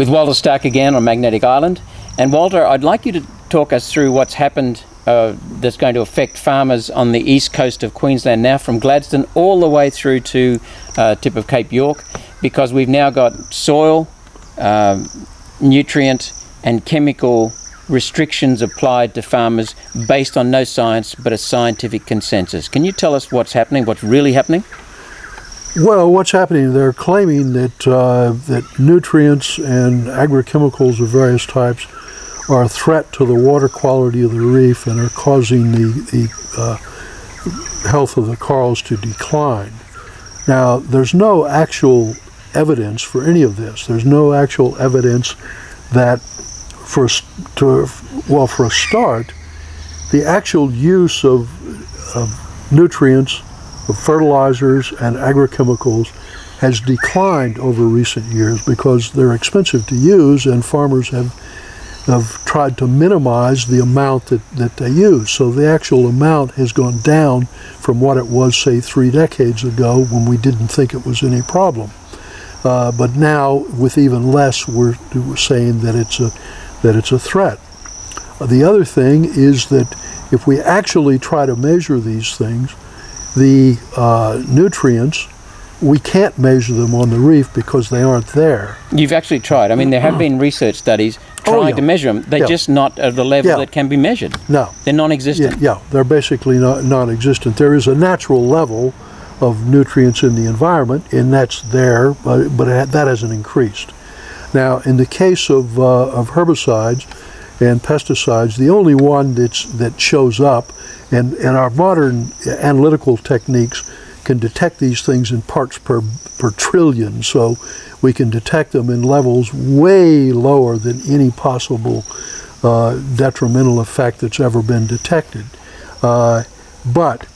with Walter Stark again on Magnetic Island. And Walter, I'd like you to talk us through what's happened uh, that's going to affect farmers on the east coast of Queensland now, from Gladstone all the way through to uh, tip of Cape York, because we've now got soil, um, nutrient, and chemical restrictions applied to farmers based on no science but a scientific consensus. Can you tell us what's happening, what's really happening? Well, what's happening? They're claiming that uh, that nutrients and agrochemicals of various types are a threat to the water quality of the reef and are causing the, the uh, health of the corals to decline. Now, there's no actual evidence for any of this. There's no actual evidence that for to well for a start, the actual use of, of nutrients, of fertilizers and agrochemicals has declined over recent years because they're expensive to use and farmers have have tried to minimize the amount that, that they use. So the actual amount has gone down from what it was, say, three decades ago when we didn't think it was any problem. Uh, but now, with even less, we're, we're saying that it's a that it's a threat. The other thing is that if we actually try to measure these things, the uh, nutrients, we can't measure them on the reef because they aren't there. You've actually tried. I mean, there have been research studies trying oh, yeah. to measure them. They're yeah. just not at the level yeah. that can be measured. No. They're non-existent. Yeah, they're basically not, non-existent. There is a natural level of nutrients in the environment, and that's there, but, but that hasn't increased. Now, in the case of, uh, of herbicides and pesticides, the only one that's, that shows up, and, and our modern analytical techniques can detect these things in parts per, per trillion, so we can detect them in levels way lower than any possible uh, detrimental effect that's ever been detected. Uh, but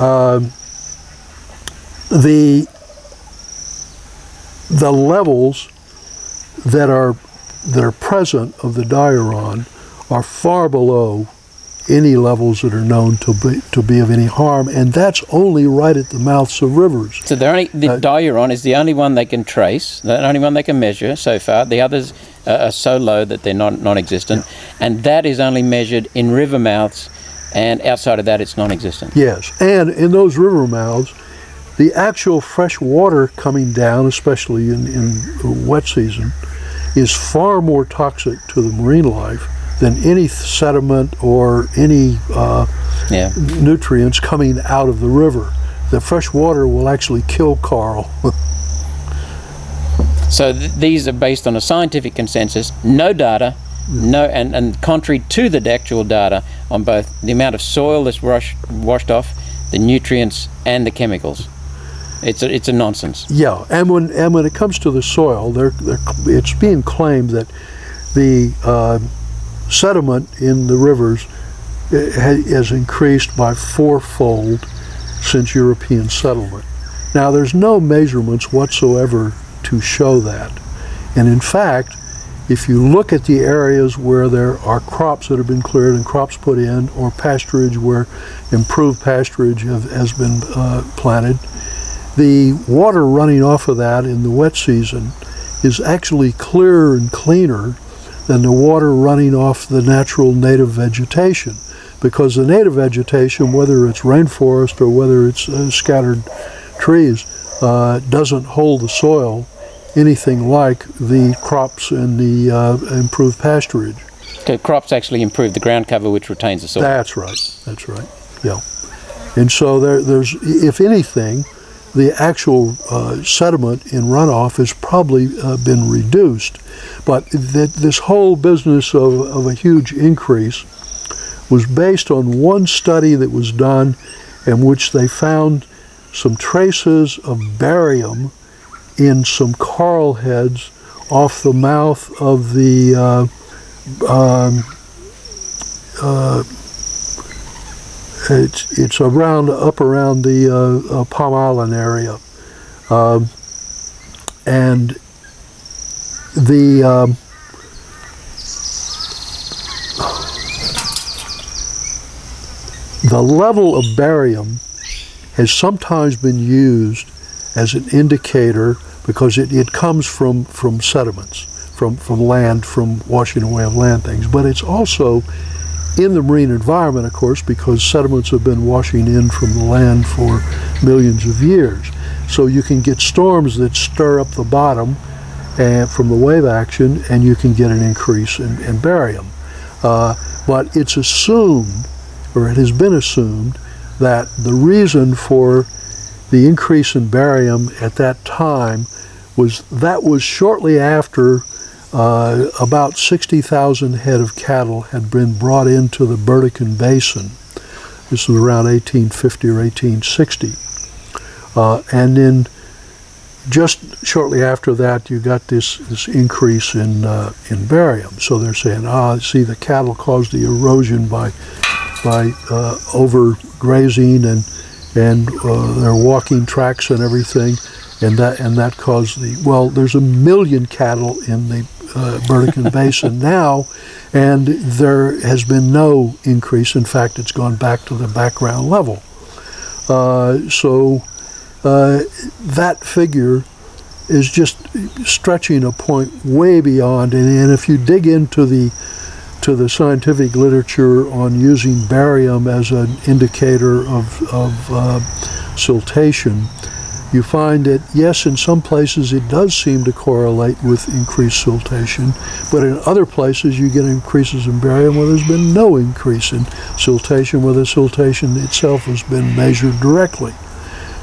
um, the the levels that are that are present of the diuron are far below any levels that are known to be to be of any harm, and that's only right at the mouths of rivers. So the only the uh, diuron is the only one they can trace, the only one they can measure so far. The others are so low that they're not non-existent, yeah. and that is only measured in river mouths, and outside of that, it's non-existent. Yes, and in those river mouths, the actual fresh water coming down, especially in, in wet season, is far more toxic to the marine life than any sediment or any uh, yeah. nutrients coming out of the river. The fresh water will actually kill coral. so th these are based on a scientific consensus, no data, no, and, and contrary to the actual data on both the amount of soil that's washed, washed off, the nutrients, and the chemicals. It's a, it's a nonsense. Yeah, and when and when it comes to the soil, they're, they're, it's being claimed that the uh, sediment in the rivers eh, has increased by fourfold since European settlement. Now, there's no measurements whatsoever to show that, and in fact, if you look at the areas where there are crops that have been cleared and crops put in, or pasturage where improved pasturage have, has been uh, planted, the water running off of that in the wet season is actually clearer and cleaner than the water running off the natural native vegetation. Because the native vegetation, whether it's rainforest or whether it's uh, scattered trees, uh, doesn't hold the soil anything like the crops and the uh, improved pasturage. The crops actually improve the ground cover, which retains the soil. That's right. That's right. Yeah. And so there, there's, if anything, the actual uh, sediment in runoff has probably uh, been reduced. But th this whole business of, of a huge increase was based on one study that was done in which they found some traces of barium in some coral heads off the mouth of the uh, um, uh, it's it's around up around the uh, uh, Palm Island area, um, and the um, the level of barium has sometimes been used as an indicator because it, it comes from, from sediments, from, from land, from washing away of land things. But it's also in the marine environment, of course, because sediments have been washing in from the land for millions of years. So you can get storms that stir up the bottom and from the wave action, and you can get an increase in, in barium. Uh, but it's assumed, or it has been assumed, that the reason for the increase in barium at that time was that was shortly after uh, about 60,000 head of cattle had been brought into the Burdekin Basin. This was around 1850 or 1860. Uh, and then just shortly after that, you got this, this increase in, uh, in barium. So they're saying, ah, see, the cattle caused the erosion by, by uh, overgrazing and, and uh, their walking tracks and everything. And that, and that caused the, well, there's a million cattle in the uh, Burdekin Basin now, and there has been no increase. In fact, it's gone back to the background level. Uh, so uh, that figure is just stretching a point way beyond. And, and, if you dig into the to the scientific literature on using barium as an indicator of, of uh, siltation, you find that yes, in some places it does seem to correlate with increased siltation, but in other places you get increases in barium where there's been no increase in siltation, where the siltation itself has been measured directly.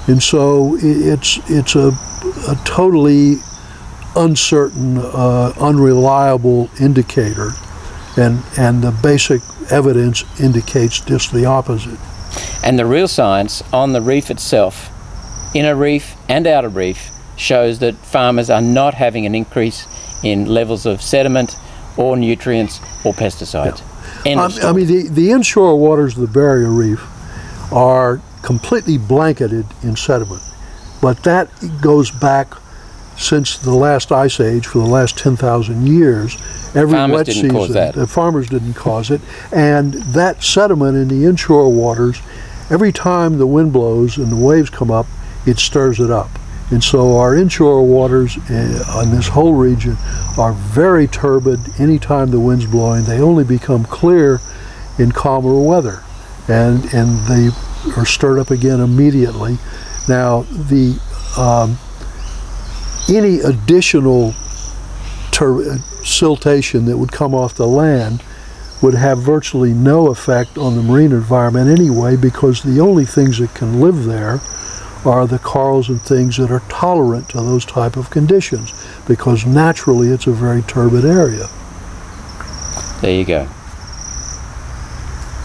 And so it's, it's a, a totally uncertain, uh, unreliable indicator, and, and the basic evidence indicates just the opposite. And the real science on the reef itself, inner reef and outer reef, shows that farmers are not having an increase in levels of sediment or nutrients or pesticides. Yeah. I mean, the, the inshore waters of the barrier reef are completely blanketed in sediment. But that goes back since the last ice age for the last 10,000 years. Every farmers wet season, the farmers didn't cause it. And that sediment in the inshore waters, every time the wind blows and the waves come up, it stirs it up. And so our inshore waters on this whole region are very turbid anytime the wind's blowing. They only become clear in calmer weather. And, and they are stirred up again immediately. Now, the um, any additional siltation that would come off the land would have virtually no effect on the marine environment anyway because the only things that can live there are the corals and things that are tolerant to those type of conditions because naturally it's a very turbid area. There you go.